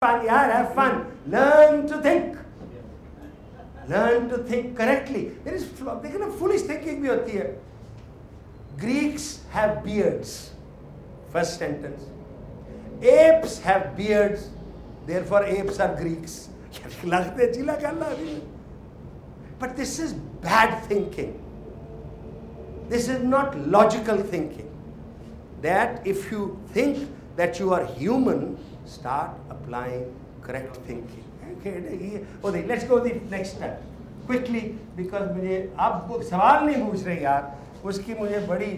fun, yeah, have fun. Learn to think. Learn to think correctly. There is they kind of foolish thinking we are here. Greeks have beards. First sentence. Apes have beards. Therefore, apes are Greeks. But this is bad thinking. This is not logical thinking. That if you think that you are human, start applying correct thinking. Okay, okay let's go the next step. Quickly, because मुझे आप सवाल नहीं पूछ रहे यार उसकी मुझे बड़ी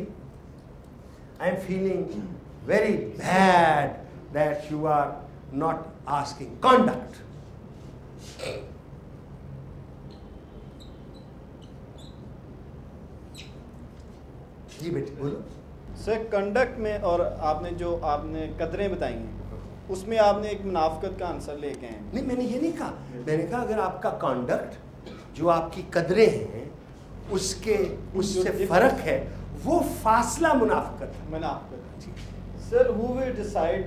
I am feeling very bad that you are not asking. Conduct. जी बेटी बोलो सर कंडक्ट में और आपने जो आपने कदरें बताई हैं उसमें आपने एक मुनाफ्त का आंसर लेके हैं। नहीं मैंने ये नहीं कहा। मैंने कहा अगर आपका कंडक्ट जो आपकी कदरें हैं उसके उससे फ़र्क है वो फासला मुनाफ्त मुनाफ्त sir who. Will decide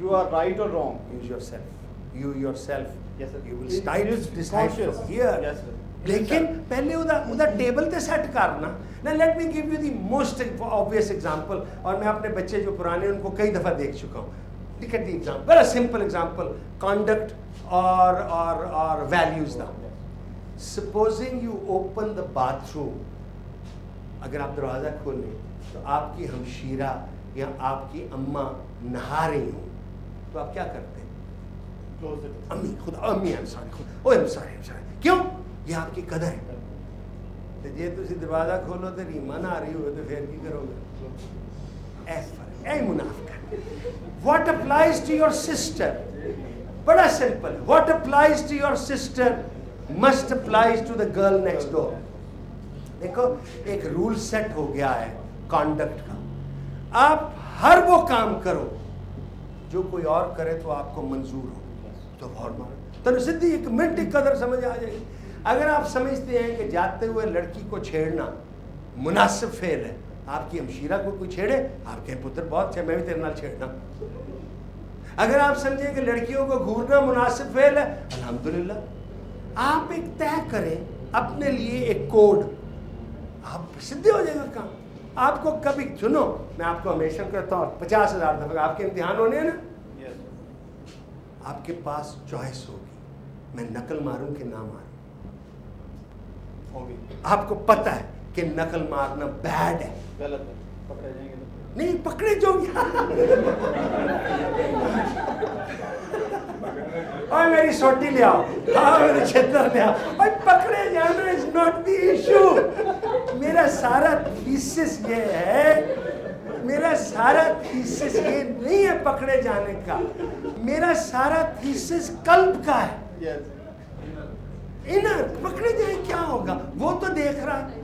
you are right और wrong use yourself. Self you your decide from here. yes sir. लेकिन पहले टेबल तो सैट करना ना। Let me give you the most obvious example और मैं अपने बच्चे जो पुराने उनको कई दफ़ा देख चुका हूँ। टिकट दी एग्ज़ाम्पल बड़ा सिंपल एग्ज़ाम्पल कॉन्डक्ट और और और वैल्यूज़ का supposing you open the bathroom अगर आप दरवाज़ा खोलें तो आपकी हमशीरा या आपकी अम्मा नहा रही हो तो आप क्या करते हैं? अम्मी खुद अम्मी एम सॉरी खुद oh M sorry M sorry क्यों? ये आपकी कदर है। तो जे तुम दरवाज़ा खोलो तो रीमन आ रही हो तो फिर की करोगे? ऐ मुनाफा अप्लाइज टू योर सिस्टर बड़ा simple what applies to your sister must applies to the girl next door देखो, एक रूल सेट हो गया है कॉन्डक्ट का। आप हर वो काम करो, जो कोई और करे तो आपको मंजूर हो। तो और मारो। तो सिद्धि, एक मिनट की कदर समझ आ जाएगी। अगर आप समझते हैं कि जाते हुए लड़की को छेड़ना मुनासिब फेल है आपकी हमशीरा को कोई छेड़े आपके पुत्र बहुत अच्छे मैं भी तेरे नाल छेड़ना। अगर आप समझें कि लड़कियों को घूरना मुनासिब फेल है अल्हम्दुलिल्लाह। आप एक तय करें अपने लिए एक कोड। आप सिद्ध हो जाएगा काम। आपको कभी सुनो मैं आपको हमेशा कहता हूँ पचास हज़ार दफ़ा आपके इम्तिहान होने हैं ना? Yes. आपके पास चॉइस होगी। मैं नकल मारूं कि ना मारूं? आपको पता है कि नकल मारना बैड है। गलत है। पकड़े जाएँगे तो नहीं पकड़े जो और मेरी सोटी ले आओ। हाँ मेरे क्षेत्र ले आओ। और पकड़े जाना इज़ नॉट द इशू मेरा सारा थीसिस ये है। मेरा सारा थीसिस ये नहीं है पकड़े जाने का। मेरा सारा थीसिस कल्प का है। Yes. इनर पकड़े जाए, क्या होगा? वो तो देख रहा है।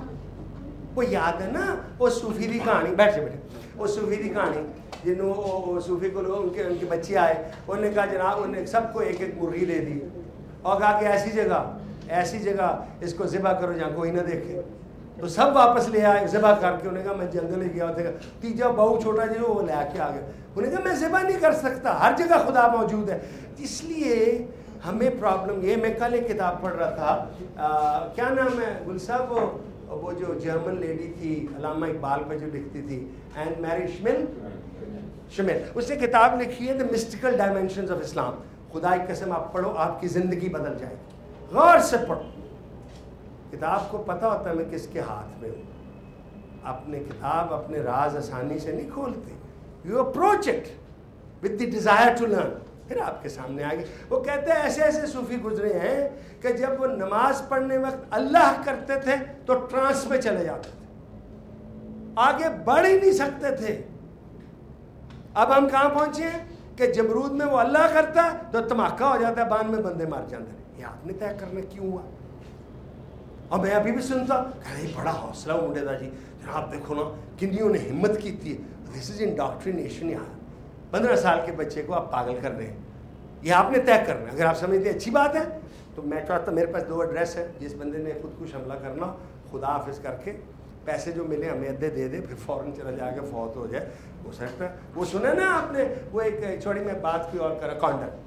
वो याद है ना, वो सूफी की कहानी, बैठे बैठे वो सूफी की कहानी, जिन्हों सूफी को लोग, उनके उनके बच्चे आए, उन्होंने कहा, जनाब उन्हें सबको एक एक मुर्गी दे दी। और कहा कि, ऐसी जगह ऐसी जगह, इसको ज़िबा करो, जहाँ कोई ना देखे। तो सब वापस ले आए ज़िबा करके उन्हें कहा, मैं जंगल ही गया उन्हें तीजा बहु छोटा जो वो ले आके आ गया। उन्हें कहा, मैं ज़िबा नहीं कर सकता, हर जगह खुदा मौजूद है। इसलिए हमें प्रॉब्लम ये मैं कल एक किताब पढ़ रहा था। आ, क्या नाम है? गुल साहब वो वो जो जर्मन लेडी थी अलामा इकबाल पे जो लिखती थी एंड मैरी शमिल शमिल उसने किताब लिखी है the mystical dimension of Islam खुदा की कसम आप पढ़ो आपकी ज़िंदगी बदल जाएगी। गौर से पढ़ो। किताब को पता होता है मैं किसके हाथ में हूँ। अपने किताब अपने राज आसानी से नहीं खोलते। You approach it with the desire to learn फिर आपके सामने आ गए वो कहते हैं, ऐसे ऐसे सूफी गुजरे हैं कि जब वो नमाज़ पढ़ने वक्त अल्लाह करते थे तो ट्रांस में चले जाते थे। आगे बढ़ ही नहीं सकते थे। अब हम कहाँ पहुँचे हैं? कि जमरूद में वो अल्लाह करता है तो धमाका हो जाता है बाँध में बंदे मार जाते हैं ये आपने तय करना क्यों हुआ? और मैं अभी भी सुनता अरे बड़ा हौसला मुंडे का जी। आप देखो ना उन्हें हिम्मत की थी। दिस इज़ इन डॉक्ट्रीनेशन यार। पंद्रह साल के बच्चे को आप पागल कर रहे हैं। ये आपने तय करना है। अगर आप समझते अच्छी बात है। तो मैं चाहता मेरे पास दो एड्रेस है, जिस बंदे ने खुद कुछ हमला करना, खुदा हाफिज करके पैसे जो मिले हमें अद्धे दे दे, फिर फ़ौरन चला जाके फौत हो जाए, हो सकता है। वो सुना ना आपने, वो एक छोड़ी मैं बात की और करा कॉन्डक्ट